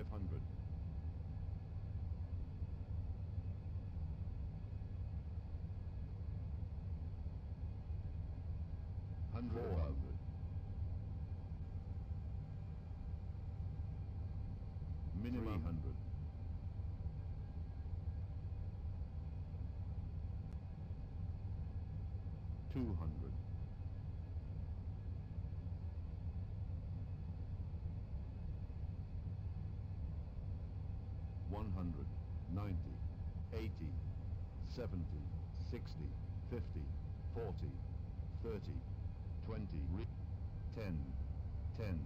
500. Hundred above. Minimum hundred. Two hundred. One hundred, ninety, eighty, seventy, sixty, fifty, forty, thirty, twenty, re- ten, ten,